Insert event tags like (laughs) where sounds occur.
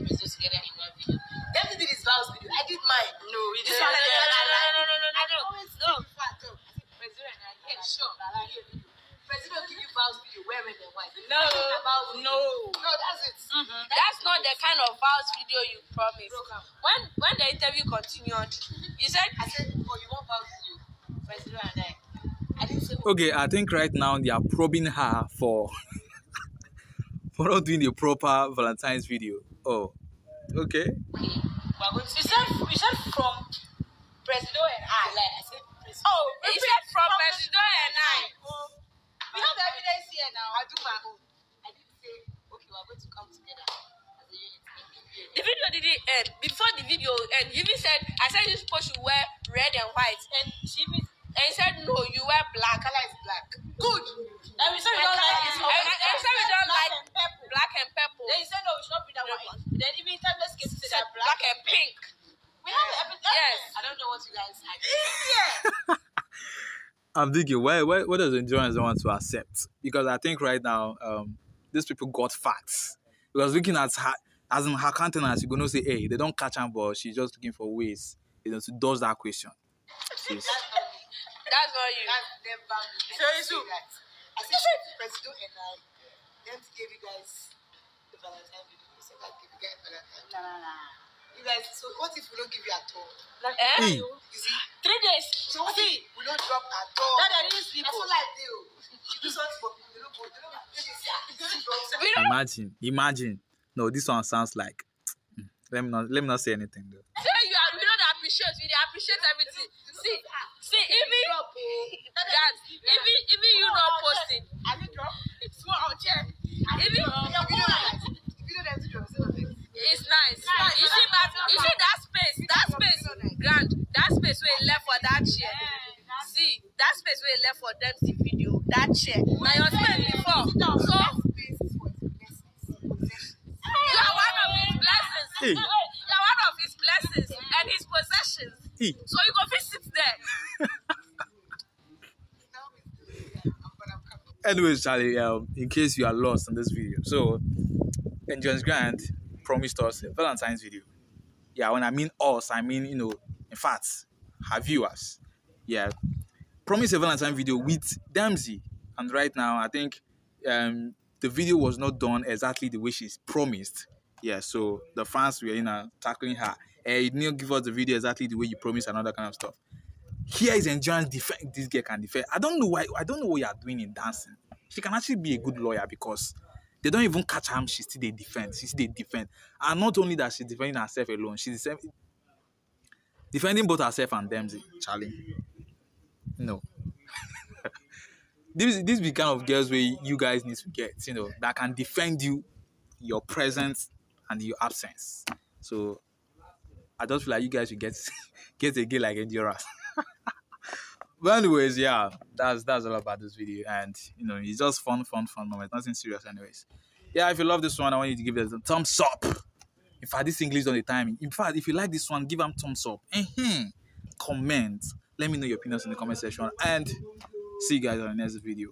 Presido together in one video. Them did his vows video. I did mine. No, we didn't. No, no, no, no, no, no, no, I no. always No. do before I said, Presido and I, yeah, sure. Presido give you vows video wearing the white. No, no. No, that's it. Mhm. That's not the kind of vows video you promised. When when the interview continued, you said I said, oh, you want vows video? Presido and I. I didn't say, Okay, I think right now they are probing her for for not doing a proper Valentine's video. Oh, okay. okay, we're going to. You said, you said from Presido and ah, I. Like, I said, Presido. Oh, he said from Presido and I. We have the evidence here now. I do my own. I didn't say, okay, we're going to come together as. The video didn't end. Before the video end, you even said I said you're supposed to wear red and white, and she even and he said no, you wear black. Color is black. Good. And we said we And don't like color this. is- and- and- and said we don't like purple. Black and purple. Then he said no, we should not be that white. Then even timeless case He said said that black black. and pink. We have the evidence. Yes. I don't know what you guys are. Yeah. (laughs) I'm thinking, why, why, what does endurance want to accept? Because I think right now, um, these people got facts. Because looking at her, as in her countenance, you're going to say, hey, they don't catch her, but she's just looking for ways, you know, to dodge that question. She's- That's not me. That's not you. That's never me. So it's you. That. I said Presido and I. Them to give you guys the Valentine video. We said that give you guys You guys. So what if we don't give you at all? Eh? You see. Three days. So what if we don't drop at all? That I didn't sleep. That's what I do. You do something for people. They don't go. They don't. Imagine, imagine. No, this one sounds like. (tsk) Let me not let me not say anything though. say you are. We don't appreciate. We dey appreciate everything. See, see, even drop. oh. that, even even you not posting. Even space where he left for that chair. See that space where he left for them see video. That chair. Now your space before. So This is for his blessings. you are one of his blessings. Hey. You are one of his blessings and his possessions. Hey. So you go visit there. Now it's I'm gonna come. Anyways, Charlie, um, in case you are lost in this video, so Endurance Grand promised us a Valentine's video. Yeah, when I mean us, I mean, you know, in fact, her viewers. Yeah, promised a Valentine video with Demzy. And right now, I think um, the video was not done exactly the way she's promised. Yeah, so the fans were, you know, tackling her. Hey, you didn't give us the video exactly the way you promised and all that kind of stuff. Here is endurance defend this girl can defend. I don't know why I don't know what you are doing in dancing. She can actually be a good lawyer because they don't even catch her, she still they defend. She still they defend. And not only that she's defending herself alone, she's defending both herself and them, Charlie. No. (laughs) this this be kind of girls where you guys need to get, you know, that can defend you, your presence and your absence. So I just feel like you guys should get (laughs) get a girl like endurance. (laughs) But anyways, yeah, that's that's all about this video, and you know, it's just fun, fun, fun moment. Nothing serious, anyways. Yeah, if you love this one, I want you to give it a thumbs up. In fact, this English on the time. In fact, if you like this one, give them thumbs up. hmm Comment. Let me know your opinions in the comment section, and see you guys on the next video.